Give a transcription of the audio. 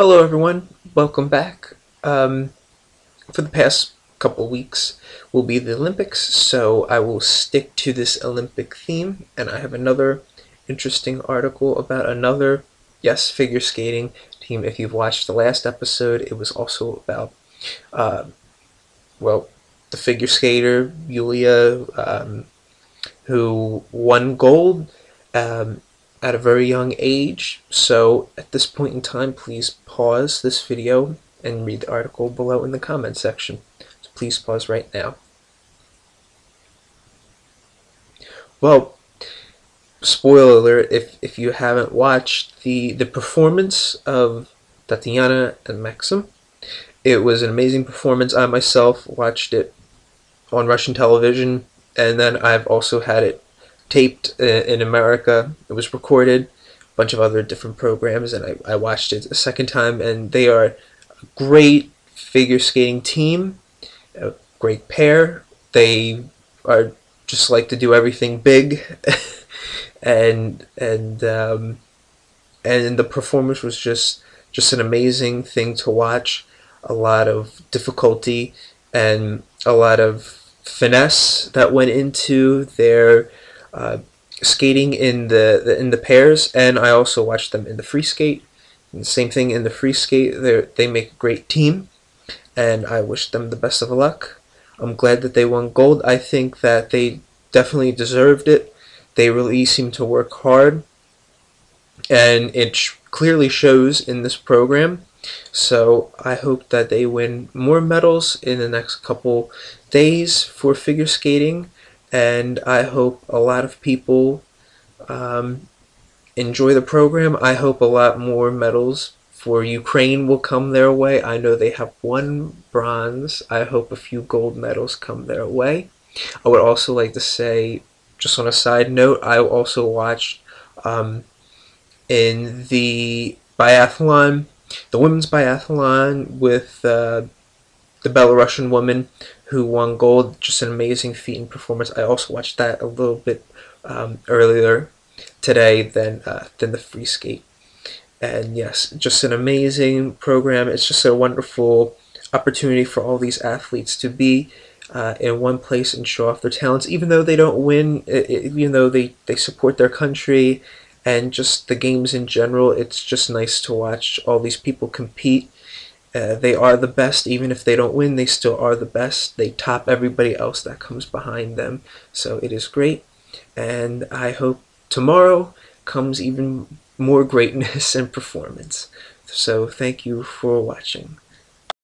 Hello everyone, welcome back. Um, for the past couple weeks will be the Olympics, so I will stick to this Olympic theme, and I have another interesting article about another, yes, figure skating team. If you've watched the last episode, it was also about, uh, well, the figure skater, Yulia, um, who won gold. Um, at a very young age. So at this point in time, please pause this video and read the article below in the comment section. So please pause right now. Well, spoiler alert, if, if you haven't watched the, the performance of Tatiana and Maxim, it was an amazing performance. I myself watched it on Russian television, and then I've also had it taped uh, in America. It was recorded, a bunch of other different programs, and I, I watched it a second time. And they are a great figure skating team, a great pair. They are just like to do everything big, and and um, and the performance was just just an amazing thing to watch. A lot of difficulty and a lot of finesse that went into their uh, skating in the, the, in the pairs, and I also watch them in the free skate. And same thing in the free skate. They they make a great team, and I wish them the best of luck. I'm glad that they won gold. I think that they definitely deserved it. They really seem to work hard, and it sh- clearly shows in this program. So I hope that they win more medals in the next couple days for figure skating and I hope a lot of people um, enjoy the program. I hope a lot more medals for Ukraine will come their way. I know they have one bronze. I hope a few gold medals come their way. I would also like to say, just on a side note, I also watched um, in the biathlon, the women's biathlon with uh, the Belarusian woman who won gold. Just an amazing feat and performance. I also watched that a little bit um, earlier today than uh, than the free skate. And yes, just an amazing program. It's just a wonderful opportunity for all these athletes to be uh, in one place and show off their talents, even though they don't win, even though they, they support their country and just the games in general. It's just nice to watch all these people compete uh, they are the best, even if they don't win, they still are the best. They top everybody else that comes behind them. So it is great. And I hope tomorrow comes even more greatness and performance. So thank you for watching.